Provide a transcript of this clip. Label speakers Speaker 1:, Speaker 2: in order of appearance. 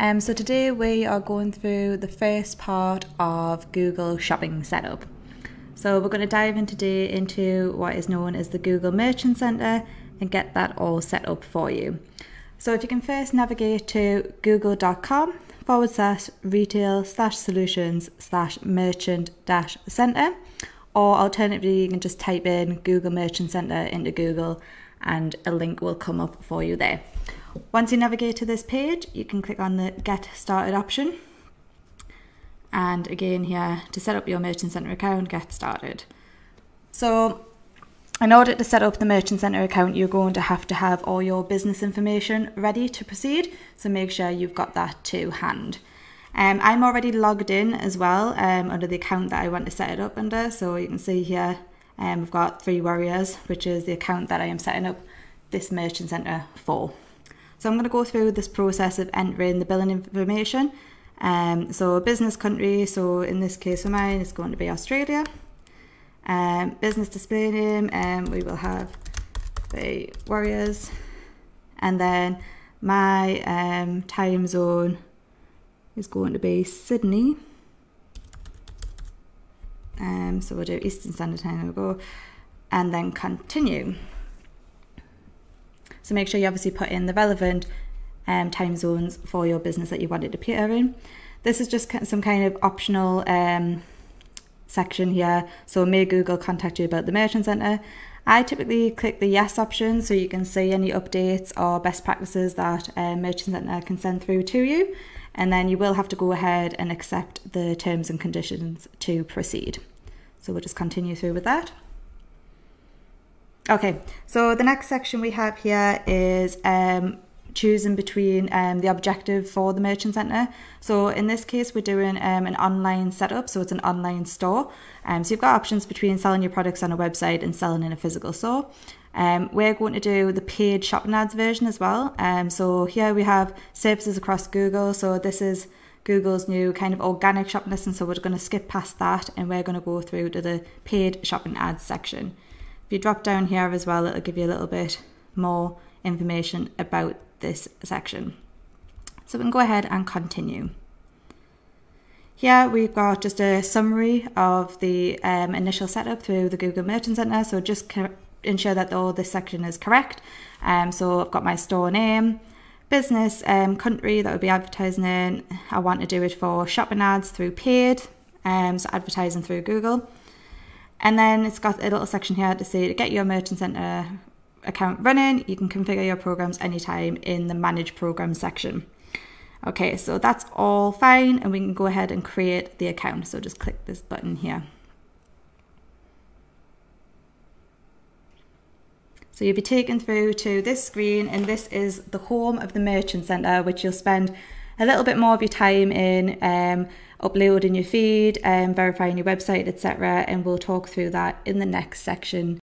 Speaker 1: Um, so today we are going through the first part of Google Shopping Setup. So we're going to dive in today into what is known as the Google Merchant Center and get that all set up for you. So if you can first navigate to google.com forward slash retail slash solutions slash merchant dash center, or alternatively, you can just type in Google Merchant Center into Google and a link will come up for you there. Once you navigate to this page, you can click on the Get Started option. And again here, to set up your Merchant Center account, get started. So in order to set up the Merchant Center account, you're going to have to have all your business information ready to proceed. So make sure you've got that to hand. Um, I'm already logged in as well um, under the account that I want to set it up under. So you can see here, um, we've got Three Warriors, which is the account that I am setting up this Merchant Center for. So I'm going to go through this process of entering the billing information. Um, so business country, so in this case for mine, it's going to be Australia. Um, business display name, um, we will have the Warriors. And then my um, time zone is going to be Sydney. Um, so we'll do Eastern Standard Time, there we go. And then continue. So make sure you obviously put in the relevant um, time zones for your business that you want it to appear in. This is just some kind of optional um, section here. So may Google contact you about the Merchant Center. I typically click the yes option so you can see any updates or best practices that um, Merchant Center can send through to you. And then you will have to go ahead and accept the terms and conditions to proceed. So we'll just continue through with that. Okay, so the next section we have here is um, choosing between um, the objective for the merchant center. So in this case, we're doing um, an online setup, so it's an online store. Um, so you've got options between selling your products on a website and selling in a physical store. Um, we're going to do the paid shopping ads version as well. Um, so here we have services across Google. So this is Google's new kind of organic shopping list, and so we're going to skip past that and we're going to go through to the paid shopping ads section. If you drop down here as well, it'll give you a little bit more information about this section. So we can go ahead and continue. Here we've got just a summary of the um, initial setup through the Google Merchant Center. So just ensure that all this section is correct. Um, so I've got my store name, business um, country that would be advertising in. I want to do it for shopping ads through paid, um, so advertising through Google. And then it's got a little section here to say to get your Merchant Center account running, you can configure your programs anytime in the Manage Programs section. Okay, so that's all fine, and we can go ahead and create the account. So just click this button here. So you'll be taken through to this screen, and this is the home of the Merchant Center, which you'll spend a little bit more of your time in um, uploading your feed, um, verifying your website, etc. And we'll talk through that in the next section